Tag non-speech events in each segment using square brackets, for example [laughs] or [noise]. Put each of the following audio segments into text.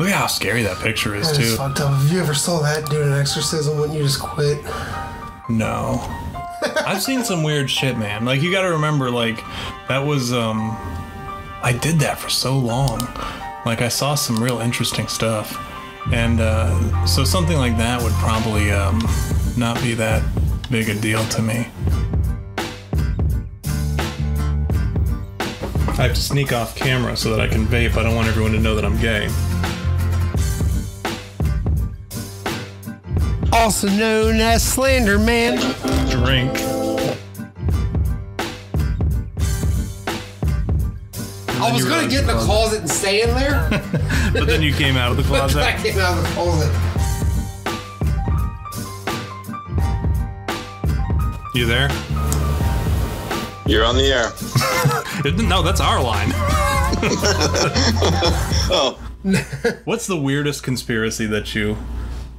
Look at how scary that picture is That is too. fucked up. If you ever saw that doing an exorcism, wouldn't you just quit? No. [laughs] I've seen some weird shit, man. Like you got to remember, like that was um, I did that for so long. Like I saw some real interesting stuff, and uh, so something like that would probably um, not be that big a deal to me. I have to sneak off camera so that I can vape. I don't want everyone to know that I'm gay. Also known as Slender Man. Drink. I was gonna get in the it closet and stay in there, [laughs] But then you came out of the [laughs] but closet. I came out of the closet. You there? You're on the air. [laughs] No, that's our line. Oh, What's the weirdest conspiracy that you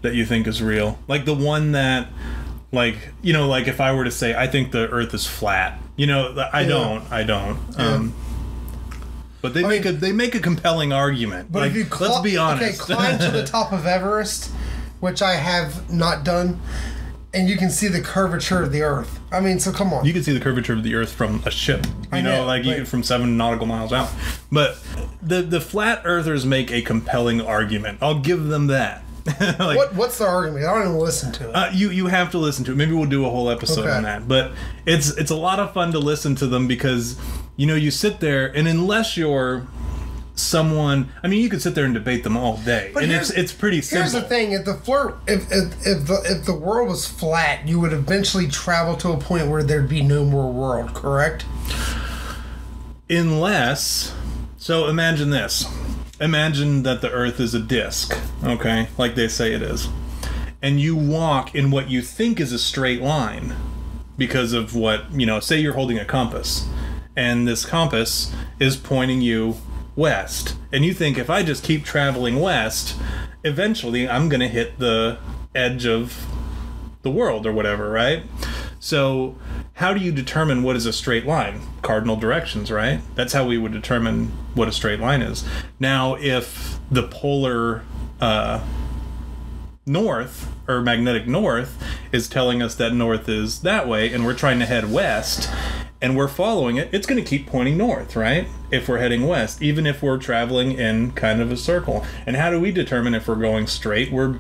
that you think is real? Like the one that like, you know, like if I were to say I think the earth is flat. You know, I Yeah. don't. I don't. Um but they make a they make a compelling argument. But like, if you let's be honest. okay, climb to the [laughs] top of Everest, which I have not done, and you can see the curvature of the Earth. I mean, so come on. you can see the curvature of the earth from a ship you I know, know, like you can from seven nautical miles out but the the flat earthers make a compelling argument i'll give them that [laughs] like, what What's the argument? I don't even listen to it. Uh, you you have to listen to it. Maybe we'll do a whole episode Okay. on that. But it's it's a lot of fun to listen to them because you know you sit there and unless you're someone, I mean, you could sit there and debate them all day, But and it's it's pretty simple. Here's the thing: if the flirt, if, if if the if the world was flat, you would eventually travel to a point where there'd be no more world. Correct? Unless, so imagine this: imagine that the Earth is a disc, okay, like they say it is, and you walk in what you think is a straight line because of what you know. Say you're holding a compass, and this compass is pointing you west, and you think if I just keep traveling west, eventually I'm gonna hit the edge of the world or whatever, right? So, how do you determine what is a straight line? Cardinal directions, right? That's how we would determine what a straight line is. Now, if the polar uh, north or magnetic north is telling us that north is that way, and we're trying to head west, and we're following it, it's going to keep pointing north, right? If we're heading west, even if we're traveling in kind of a circle. And how do we determine if we're going straight? We're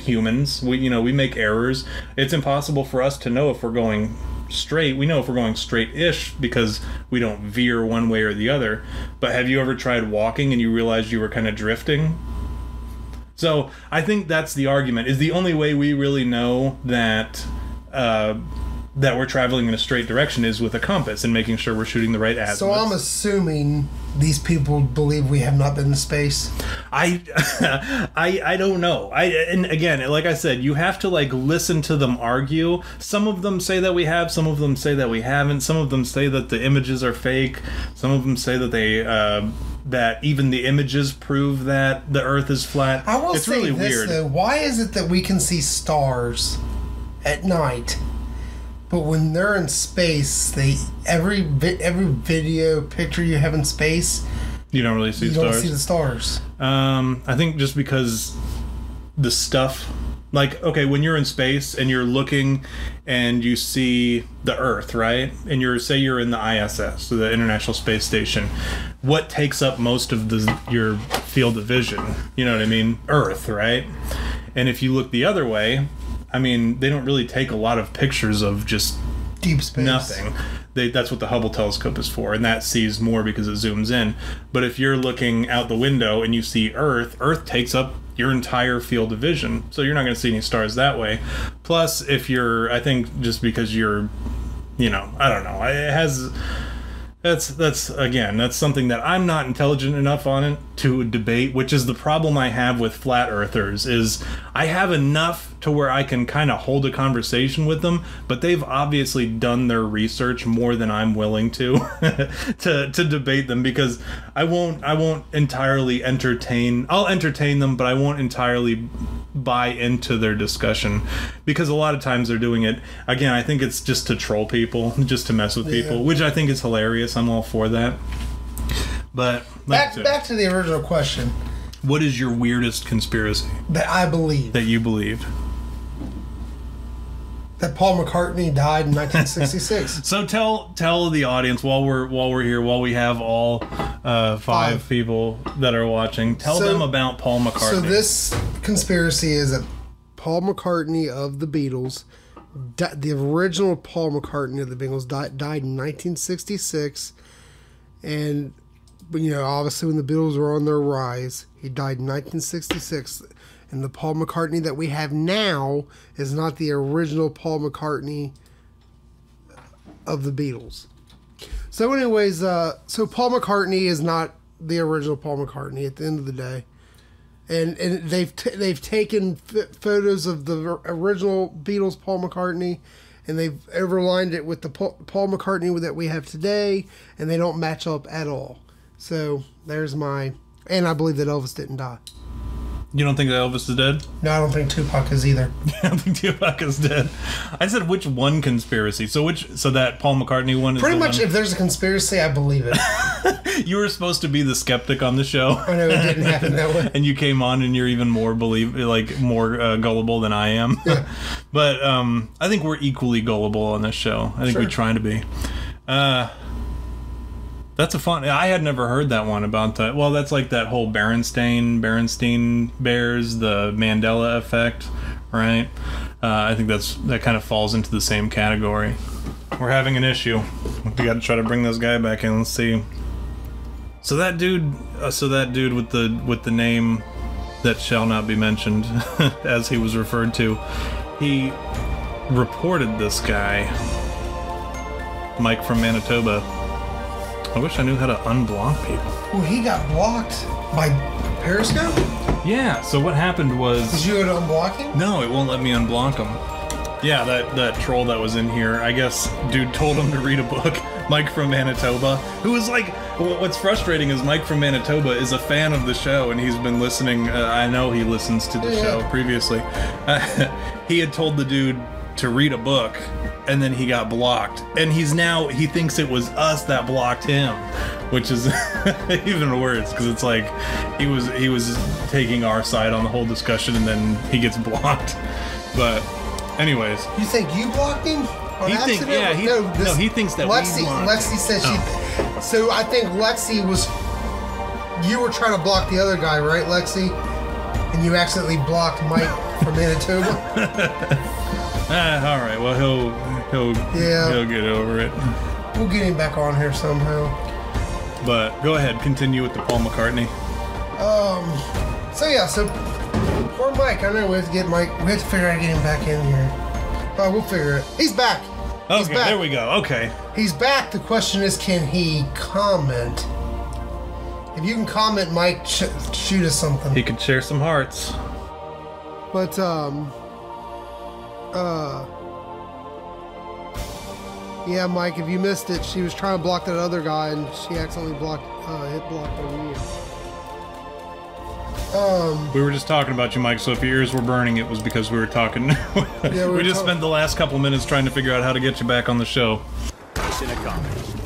humans we you know we make errors it's impossible for us to know if we're going straight we know if we're going straight-ish because we don't veer one way or the other but have you ever tried walking and you realized you were kind of drifting? So i think that's the argument. Is the only way we really know that uh, that we're traveling in a straight direction is with a compass and making sure we're shooting the right azimuth. So I'm assuming these people believe we have not been to space. I, [laughs] I, I don't know. I and again, like I said, you have to like listen to them argue. Some of them say that we have. Some of them say that we haven't. Some of them say that the images are fake. Some of them say that they uh, that even the images prove that the Earth is flat. I will it's say really this weird. though: why is it that we can see stars at night, but when they're in space, they every vi- every video picture you have in space, You don't really see you stars. don't see the stars. Um, I think just because the stuff, like, okay, when you're in space and you're looking and you see the Earth, right? And you're, say, you're in the ISS, so the International Space Station. What takes up most of the your field of vision? You know what I mean? Earth, right? And if you look the other way, I mean, they don't really take a lot of pictures of just Deep space. nothing. They, that's what the Hubble telescope is for, and that sees more because it zooms in. But if you're looking out the window and you see Earth, Earth takes up your entire field of vision, so you're not going to see any stars that way. Plus, if you're, I think, just because you're, you know, I don't know, it has. That's that's again that's something that I'm not intelligent enough on it to debate, which is the problem I have with flat earthers is I have enough to where I can kind of hold a conversation with them, but they've obviously done their research more than I'm willing to [laughs] to to debate them because I won't I won't entirely entertain I'll entertain them, but I won't entirely buy into their discussion because a lot of times they're doing it again I think it's just to troll people, [laughs] just to mess with people, Yeah. which I think is hilarious. I'm all for that. But Back back to the original question. What is your weirdest conspiracy That I believe that you believed? That Paul McCartney died in 1966. [laughs] So tell tell the audience while we're while we're here while we have all uh, five, Five. people that are watching. Tell So- them about Paul McCartney. so this conspiracy is that Paul McCartney of the Beatles, di- the original Paul McCartney of the Beatles, died, died in 1966, and you know obviously when the Beatles were on their rise, he died in 1966. And the Paul McCartney that we have now is not the original Paul McCartney of the Beatles. So, anyways, uh, so Paul McCartney is not the original Paul McCartney at the end of the day, and and they've they've taken photos of the original Beatles Paul McCartney, and they've overlined it with the Paul, Paul McCartney that we have today, and they don't match up at all. So there's my, and I believe that Elvis didn't die. You don't think that Elvis is dead? No, I don't think Tupac is either. [laughs] I don't think Tupac is dead. I said which one conspiracy. So which so that Paul McCartney one Pretty much, one- if there's a conspiracy, I believe it. [laughs] you were supposed to be the skeptic on the show. I know it didn't happen that way. [laughs] and you came on and you're even more believe like more uh, gullible than I am. but um, I think we're equally gullible on this show. I think we Sure. try to be. Uh, that's a fun. I had never heard that one about that. Well, that's like that whole Berenstain Berenstein Bears, the Mandela effect, right? Uh, I think that's that kind of falls into the same category. We're having an issue. We got to try to bring this guy back in. Let's see. So that dude, uh, so that dude with the with the name that shall not be mentioned, [laughs] as he was referred to, he reported this guy, Mike from Manitoba. I wish I knew how to unblock people. Well, he got blocked by Periscope. Yeah. So what happened was Did you go to unblock him? No, it won't let me unblock him. Yeah, that, that troll that was in here, I guess dude told him to read a book. [laughs] Mike from Manitoba, who was like, what's frustrating is Mike from Manitoba is a fan of the show and he's been listening. Uh, I know he listens to the Yeah. show previously. [laughs] he had told the dude to read a book and then he got blocked. And he's now, he thinks it was us that blocked him, which is [laughs] even worse because it's like he was, he was taking our side on the whole discussion and then he gets [laughs] blocked. But, anyways, You think you blocked him? On He think- yeah, he- no, no. he thinks that we Lexi, Lexi said she. Oh. So I think Lexi was. You were trying to block the other guy, right, Lexi? And you accidentally blocked Mike from Manitoba. [laughs] [laughs] ah, all right. Well, he'll he'll Yeah. he'll get over it. We'll get him back on here somehow. But go ahead, continue with the Paul McCartney. Um. So yeah, so poor Mike. I know we have to get Mike. We have to figure out getting him back in here. But we'll figure it. He's back. He's Okay, back. there we go. Okay. He's back. The question is, can he comment? If you can comment, Mike, sh- shoot us something. He could share some hearts. But um uh Yeah, Mike, if you missed it, she was trying to block that other guy and she accidentally blocked uh hit blocked over you. Um We were just talking about you, Mike. So if your ears were burning, it was because we were talking. [laughs] we we, were just talk- spent the last couple minutes trying to figure out how to get you back on the show. in a comment.